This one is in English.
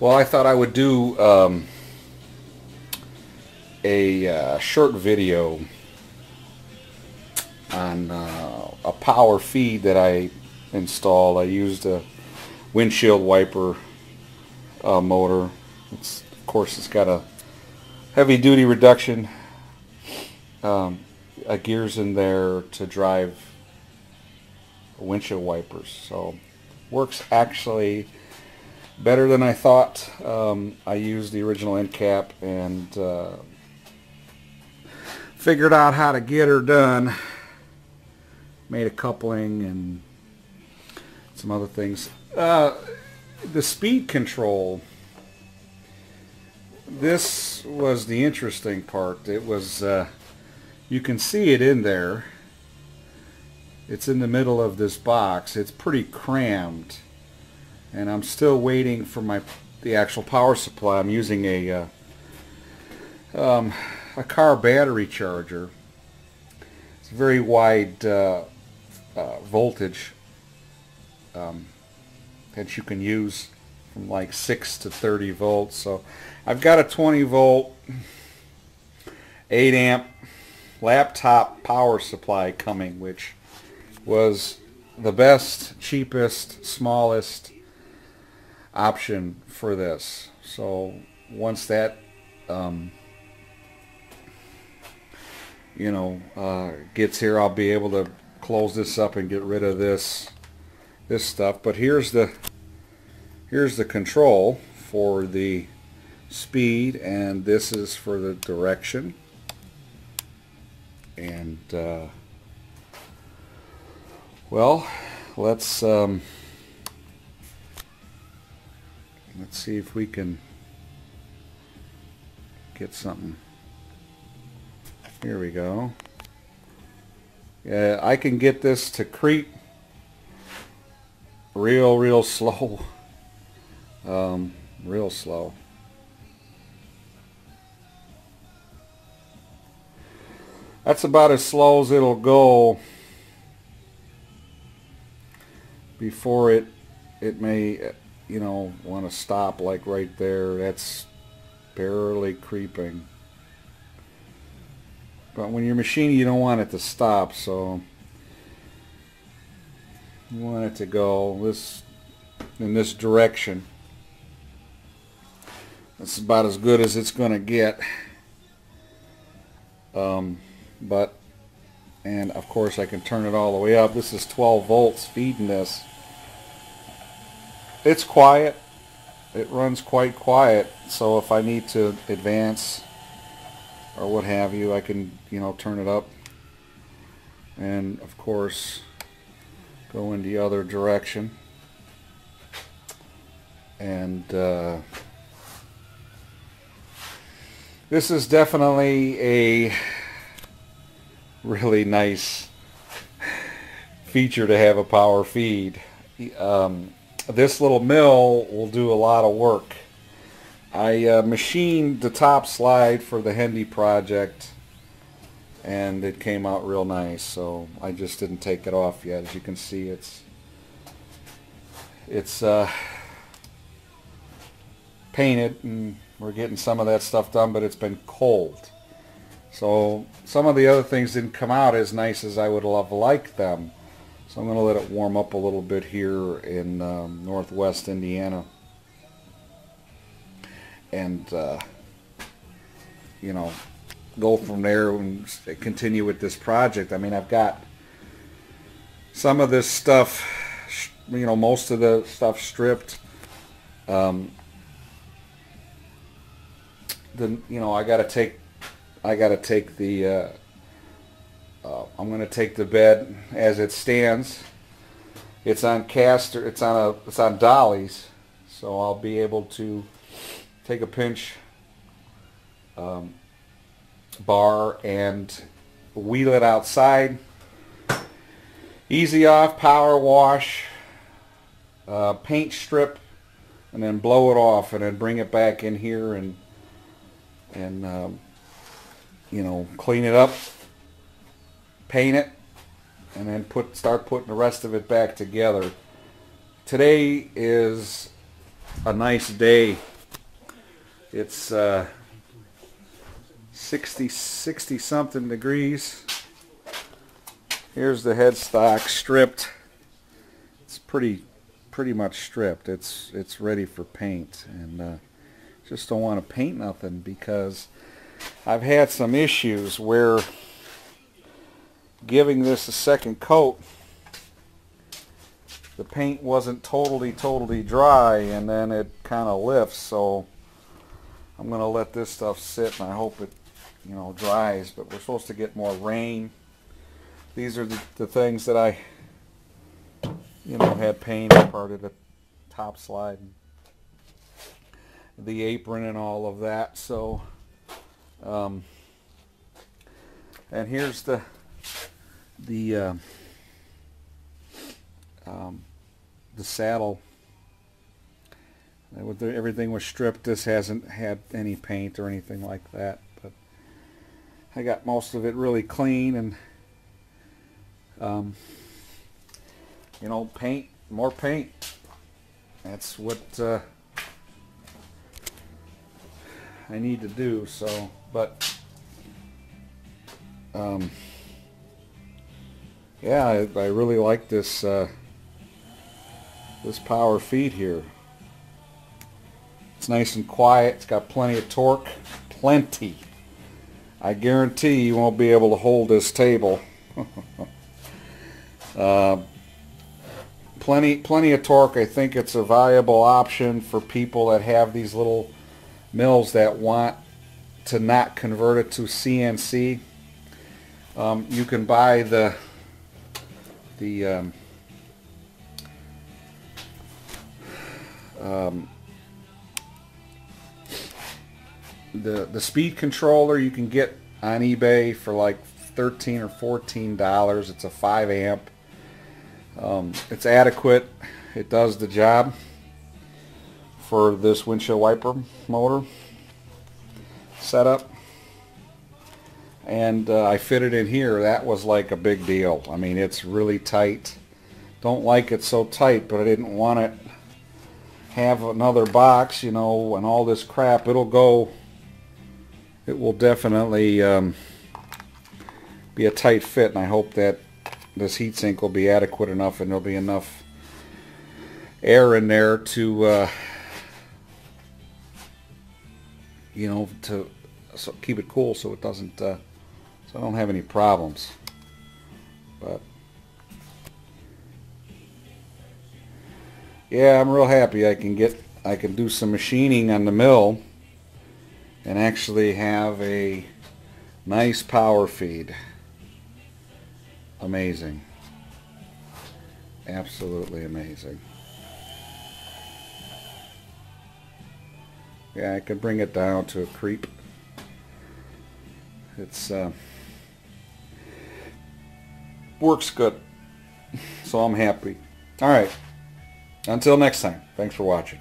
Well, I thought I would do um, a uh, short video on uh, a power feed that I installed. I used a windshield wiper uh, motor. It's, of course, it's got a heavy duty reduction um, gears in there to drive windshield wipers. So works actually better than I thought. Um, I used the original end cap and uh, figured out how to get her done. Made a coupling and some other things. Uh, the speed control. This was the interesting part. It was, uh, you can see it in there. It's in the middle of this box. It's pretty crammed and I'm still waiting for my the actual power supply. I'm using a uh, um, a car battery charger. It's a very wide uh, uh, voltage um, that you can use from like 6 to 30 volts. So I've got a 20 volt 8 amp laptop power supply coming which was the best, cheapest, smallest option for this. So once that, um, you know, uh, gets here, I'll be able to close this up and get rid of this this stuff. But here's the here's the control for the speed, and this is for the direction. And uh, well, let's. Um, Let's see if we can get something. Here we go. Yeah, I can get this to creep real, real slow. Um, real slow. That's about as slow as it'll go before it it may you know, want to stop like right there, that's barely creeping. But when you're machining, you don't want it to stop, so you want it to go this in this direction. That's about as good as it's going to get. Um, but, and of course I can turn it all the way up. This is 12 volts feeding this it's quiet. It runs quite quiet. So if I need to advance or what have you, I can, you know, turn it up. And of course, go in the other direction. And uh, this is definitely a really nice feature to have a power feed. Um, this little mill will do a lot of work. I uh, machined the top slide for the Hendey project and it came out real nice so I just didn't take it off yet. As you can see it's it's uh, painted and we're getting some of that stuff done but it's been cold. So some of the other things didn't come out as nice as I would have liked them so I'm going to let it warm up a little bit here in um, northwest Indiana. And, uh, you know, go from there and continue with this project. I mean, I've got some of this stuff, you know, most of the stuff stripped. Um, the, you know, I got to take, I got to take the, uh, uh, I'm going to take the bed as it stands. It's on caster. It's on a. It's on dollies, so I'll be able to take a pinch um, bar and wheel it outside. Easy off, power wash, uh, paint strip, and then blow it off, and then bring it back in here and and um, you know clean it up paint it, and then put start putting the rest of it back together. Today is a nice day. It's uh, 60, 60 something degrees. Here's the headstock stripped. It's pretty, pretty much stripped. It's it's ready for paint, and uh, just don't want to paint nothing because I've had some issues where giving this a second coat the paint wasn't totally totally dry and then it kind of lifts so I'm gonna let this stuff sit and I hope it you know dries but we're supposed to get more rain. These are the, the things that I you know had paint part of the top slide the apron and all of that so um, and here's the the uh, um, the saddle everything was stripped. This hasn't had any paint or anything like that but I got most of it really clean and um, you know paint more paint. That's what uh, I need to do so but um, yeah I, I, really like this uh, this power feed here. It's nice and quiet. It's got plenty of torque. Plenty. I guarantee you won't be able to hold this table. Uh, plenty plenty of torque. I think it's a viable option for people that have these little mills that want to not convert it to CNC. Um, you can buy the the um, um, the the speed controller you can get on eBay for like 13 or 14 dollars. It's a 5 amp. Um, it's adequate. It does the job for this windshield wiper motor setup and uh, I fitted in here. That was like a big deal. I mean it's really tight. Don't like it so tight but I didn't want it. Have another box you know and all this crap. It'll go. It will definitely um, be a tight fit and I hope that this heatsink will be adequate enough and there'll be enough air in there to uh, you know, to keep it cool so it doesn't, uh, so I don't have any problems. But yeah, I'm real happy I can get, I can do some machining on the mill and actually have a nice power feed. Amazing. Absolutely amazing. Yeah, I can bring it down to a creep. It's uh, works good. So I'm happy. All right. Until next time. Thanks for watching.